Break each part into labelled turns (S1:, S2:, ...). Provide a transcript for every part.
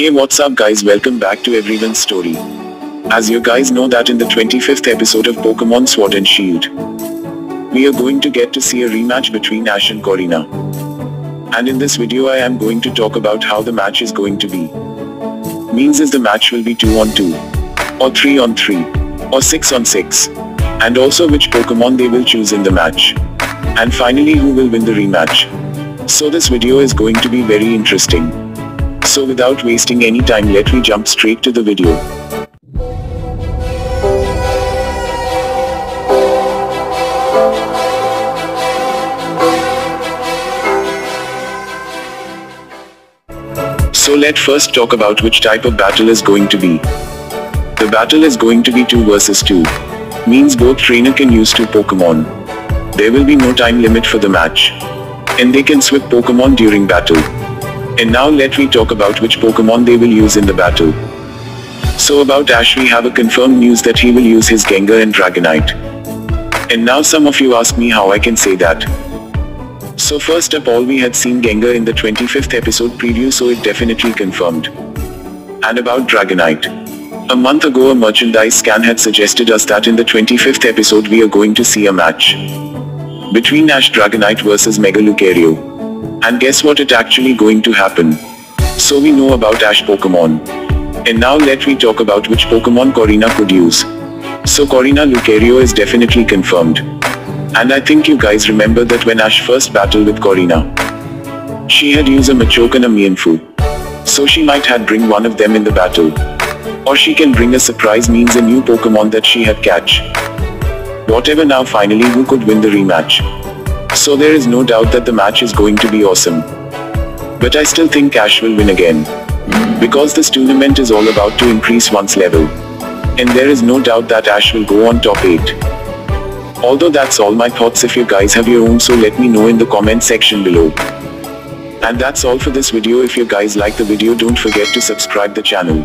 S1: Hey what's up guys welcome back to everyone's story. As you guys know that in the 25th episode of Pokemon Sword and Shield, we are going to get to see a rematch between Ash and Korrina. And in this video I am going to talk about how the match is going to be. Means is the match will be 2 on 2, or 3 on 3, or 6 on 6, and also which Pokemon they will choose in the match. And finally who will win the rematch. So this video is going to be very interesting. So without wasting any time let me jump straight to the video. So let first talk about which type of battle is going to be. The battle is going to be 2 versus 2. Means both trainer can use 2 Pokemon. There will be no time limit for the match. And they can swap Pokemon during battle. And now let me talk about which Pokemon they will use in the battle. So about Ash we have a confirmed news that he will use his Gengar and Dragonite. And now some of you ask me how I can say that. So first up all we had seen Gengar in the 25th episode preview so it definitely confirmed. And about Dragonite. A month ago a merchandise scan had suggested us that in the 25th episode we are going to see a match. Between Ash Dragonite versus Mega Lucario. And guess what it actually going to happen. So we know about Ash Pokemon. And now let me talk about which Pokemon Korrina could use. So Korrina Lucario is definitely confirmed. And I think you guys remember that when Ash first battled with Korrina. She had used a Machoke and a Mienfoo. So she might had bring one of them in the battle. Or she can bring a surprise means a new Pokemon that she had catch. Whatever now finally who could win the rematch. So there is no doubt that the match is going to be awesome. But I still think Ash will win again. Because this tournament is all about to increase one's level. And there is no doubt that Ash will go on top 8. Although that's all my thoughts if you guys have your own so let me know in the comment section below. And that's all for this video if you guys like the video don't forget to subscribe the channel.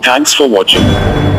S1: Thanks for watching.